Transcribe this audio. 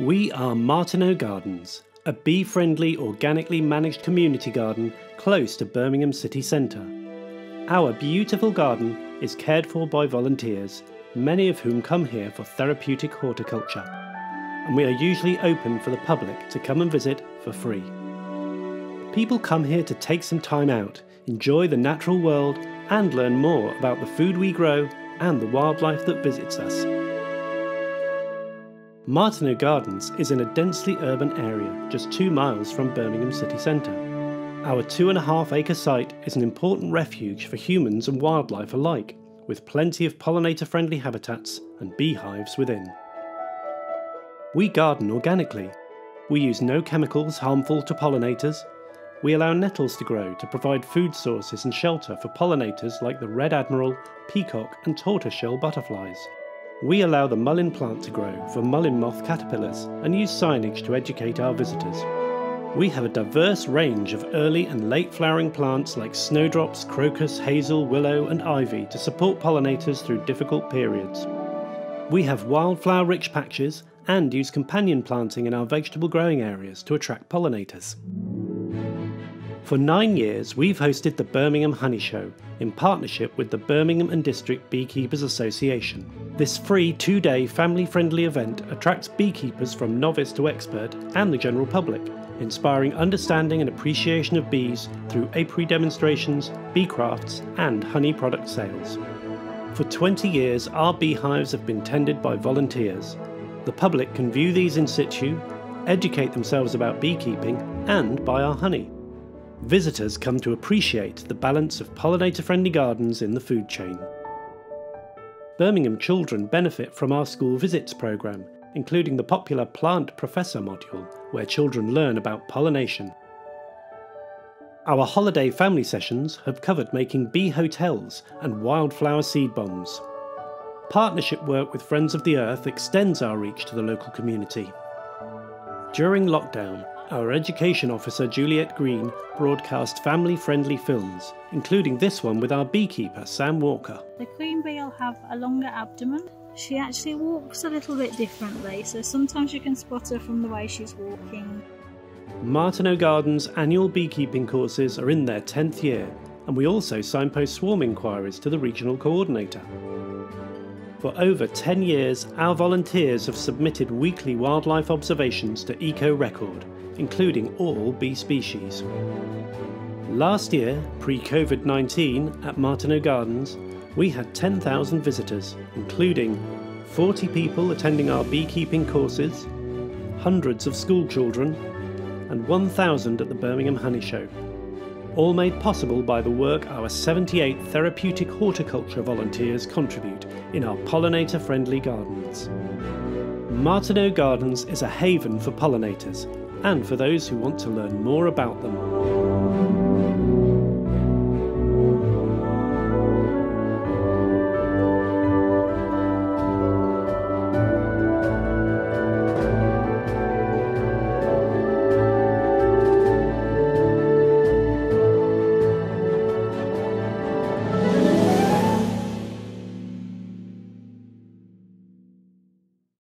We are Martineau Gardens, a bee friendly, organically managed community garden close to Birmingham city centre. Our beautiful garden is cared for by volunteers, many of whom come here for therapeutic horticulture. And we are usually open for the public to come and visit for free. People come here to take some time out, enjoy the natural world, and learn more about the food we grow and the wildlife that visits us. Martineau Gardens is in a densely urban area just two miles from Birmingham city centre. Our two and a half acre site is an important refuge for humans and wildlife alike, with plenty of pollinator friendly habitats and beehives within. We garden organically. We use no chemicals harmful to pollinators. We allow nettles to grow to provide food sources and shelter for pollinators like the red admiral, peacock, and tortoiseshell butterflies. We allow the mullein plant to grow for mullein moth caterpillars and use signage to educate our visitors. We have a diverse range of early and late flowering plants like snowdrops, crocus, hazel, willow, and ivy to support pollinators through difficult periods. We have wildflower rich patches and use companion planting in our vegetable growing areas to attract pollinators. For nine years, we've hosted the Birmingham Honey Show in partnership with the Birmingham and District Beekeepers Association. This free two day family friendly event attracts beekeepers from novice to expert and the general public, inspiring understanding and appreciation of bees through apiary demonstrations, bee crafts, and honey product sales. For 20 years, our beehives have been tended by volunteers. The public can view these in situ, educate themselves about beekeeping, and buy our honey visitors come to appreciate the balance of pollinator friendly gardens in the food chain. Birmingham children benefit from our school visits programme, including the popular Plant Professor module, where children learn about pollination. Our holiday family sessions have covered making bee hotels and wildflower seed bombs. Partnership work with Friends of the Earth extends our reach to the local community. During lockdown, our education officer Juliet Green broadcast family friendly films, including this one with our beekeeper Sam Walker. The queen bee will have a longer abdomen. She actually walks a little bit differently, so sometimes you can spot her from the way she's walking. Martineau Gardens annual beekeeping courses are in their 10th year, and we also signpost swarm inquiries to the regional coordinator. For over 10 years, our volunteers have submitted weekly wildlife observations to Eco Record, including all bee species. Last year, pre COVID 19, at Martineau Gardens, we had 10,000 visitors, including 40 people attending our beekeeping courses, hundreds of school children, and 1,000 at the Birmingham Honey Show. All made possible by the work our 78 therapeutic horticulture volunteers contribute in our pollinator friendly gardens. Martineau Gardens is a haven for pollinators and for those who want to learn more about them.